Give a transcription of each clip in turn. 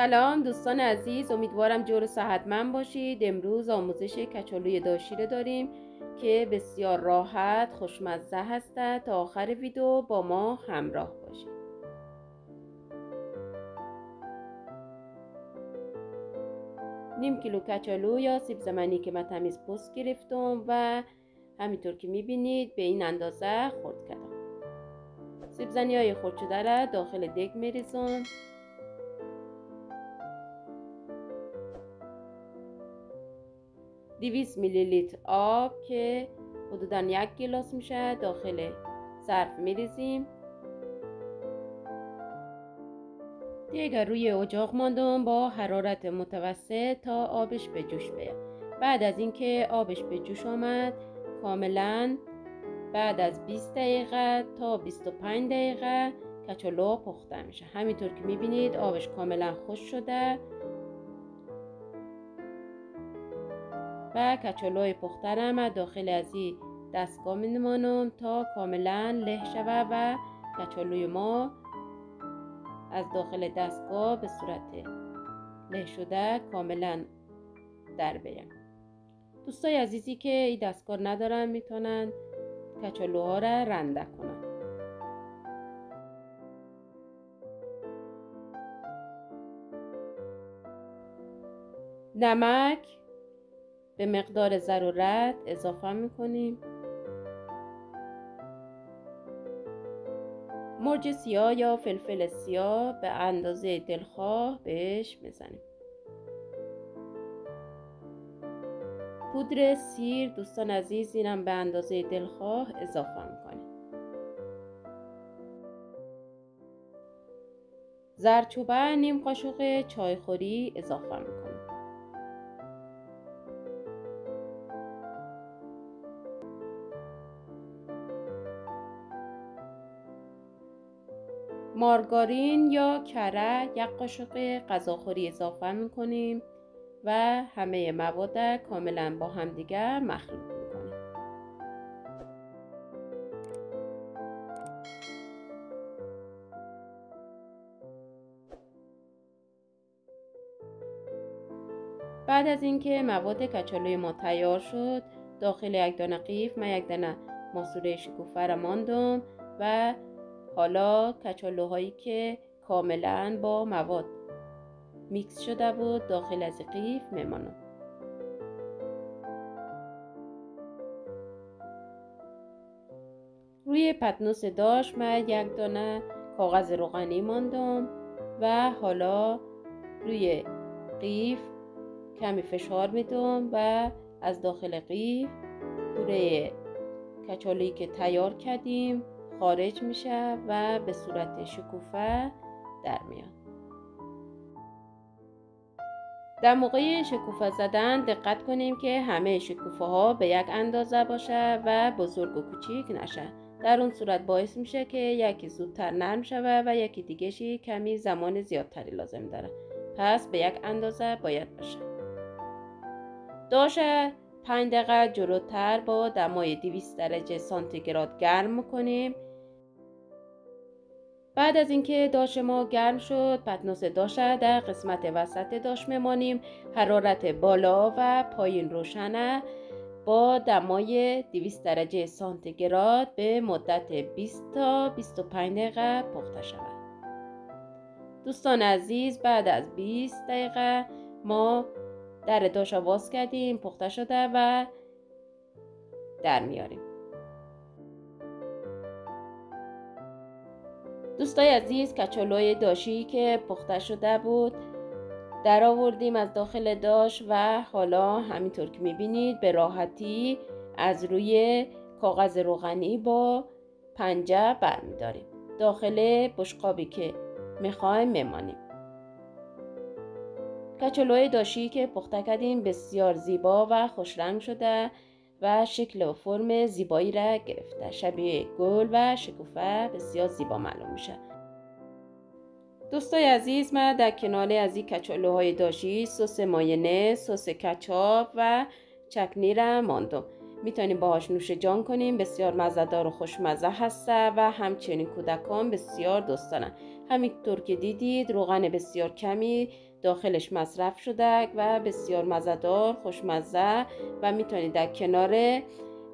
سلام دوستان عزیز امیدوارم جور صحتمند باشید. امروز آموزش کچالوی داشیره داریم که بسیار راحت خوشمزه هسته تا آخر ویدیو با ما همراه باشید. نیم کیلو کچالو یا سیب زمینی که من تمیز پست گرفتم و همینطور که می‌بینید به این اندازه خورد کردم. سیب زنی های خورد شده را داخل دگ میریزم. دیویس میلی لیتر آب که حدودا یک گلاس میشه داخل ظرف میریزیم. دیگر روی اجاق ماندم با حرارت متوسط تا آبش به جوش بیاد. بعد از اینکه آبش به جوش آمد کاملا بعد از 20 دقیقه تا 25 دقیقه کچالو پخته میشه. همینطور که می‌بینید آبش کاملا خوش شده. و کچالوی پخترم داخل از این دستگاه نمانم تا کاملا له شوه و کچالوی ما از داخل دستگاه به صورت له شده کاملا در بیان دوستای عزیزی که این دستگاه ندارن می‌تونن کچالوها را رنده کنن. نمک به مقدار ضرورت اضافه می‌کنیم. مرج سیاه یا فلفل سیاه به اندازه دلخواه بهش بزنیم پودر سیر دوستان عزیز اینم به اندازه دلخواه اضافه می‌کنیم. زرچوبه نیم قاشق چایخوری اضافه می‌کنیم. مارگارین یا کره یک قاشق غذاخوری اضافه می‌کنیم و همه مواد کاملا با همدیگر مخلوط می‌کنیم. بعد از اینکه مواد کچالوی ما تیار شد داخل یک دانه قیف من یک دانه ماسوره شکوفه را ماندم و حالا کچالوهایی که کاملا با مواد میکس شده بود داخل از قیف میمانم روی پتنوس داشت من یک دانه کاغذ روغنی ماندم و حالا روی قیف کمی فشار میدم و از داخل قیف پوره کچالویی که تیار کردیم خارج میشه و به صورت شکوفه در میاد. در موقع شکوفه زدن دقت کنیم که همه شکوفه ها به یک اندازه باشه و بزرگ و کوچیک نشه. در اون صورت باعث میشه که یکی زودتر نرم شوه و یکی دیگهشی کمی زمان زیادتری لازم داره. پس به یک اندازه باید باشه. داشه 5 دقیقه جلوتر با دمای 200 درجه سانتیگراد گرم می‌کنیم. بعد از اینکه داش ما گرم شد پتنوس داش در قسمت وسط داش میمانیم حرارت بالا و پایین روشنه با دمای 200 درجه سانتیگراد به مدت 20 تا 25 دقیقه پخته شود. دوستان عزیز بعد از 20 دقیقه ما در داش باز کردیم پخته شده و در میاریم. دوستای عزیز کچالوی داشی که پخته شده بود. در آوردیم از داخل داش و حالا همینطور که می‌بینید به راحتی از روی کاغذ روغنی با پنجه برمیداریم. داخل بشقابی که می‌خوایم میمانیم کچالوی داشی که پخته کردیم بسیار زیبا و خوشرنگ شده. و شکل و فرم زیبایی را گرفته. شبیه گل و شکوفه بسیار زیبا معلوم میشه. دوستای عزیز من در کنار از این کچالوهای داشی سس ماینه سس کچاپ و چکنی را ماندم. می‌تونیم باهاش نوش جان کنیم. بسیار مزدار و خوشمزه هسته و همچنین کودکان بسیار دوستانه همینطور که دیدید روغن بسیار کمی داخلش مصرف شده و بسیار مزدار خوشمزه و می‌تونید در کنار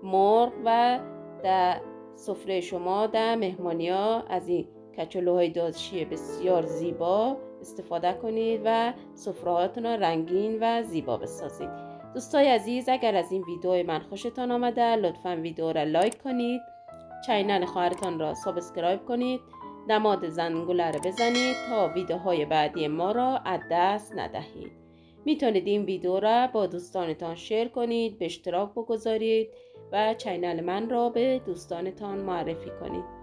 مرغ و در سفره شما در مهمانی ها از این کچولوهای داشی بسیار زیبا استفاده کنید و سفرهاتون رنگین و زیبا بسازید. دوستای عزیز اگر از این ویدیو من خوشتان آمده لطفا ویدیو را لایک کنید. channel خواهرتان را subscribe کنید. نماد زنگوله را بزنید تا ویدیوهای بعدی ما را از دست ندهید. می‌تونید این ویدیو را با دوستانتان share کنید به اشتراک بگذارید و channel من را به دوستانتان معرفی کنید.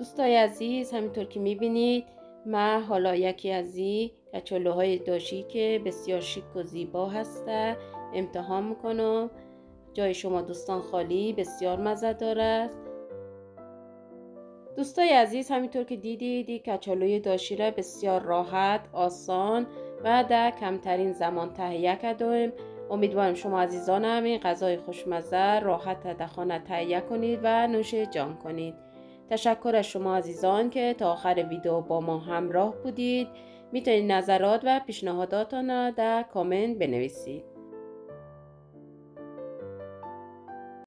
دوستای عزیز همینطور که می‌بینید من حالا یکی از این کچولوهای داشی که بسیار شیک و زیبا هسته. امتحان می‌کنم. جای شما دوستان خالی بسیار مزه داره. دوستای عزیز همینطور که دیدید این کچالوی داشی را بسیار راحت آسان و در کمترین زمان تهیه کردیم. امیدوارم شما عزیزان همین غذای خوشمزه راحت در خانه تهیه کنید و نوش جان کنید. تشکر از شما عزیزان که تا آخر ویدیو با ما همراه بودید. می‌تونید نظرات و پیشنهاداتان را در کامنت بنویسید.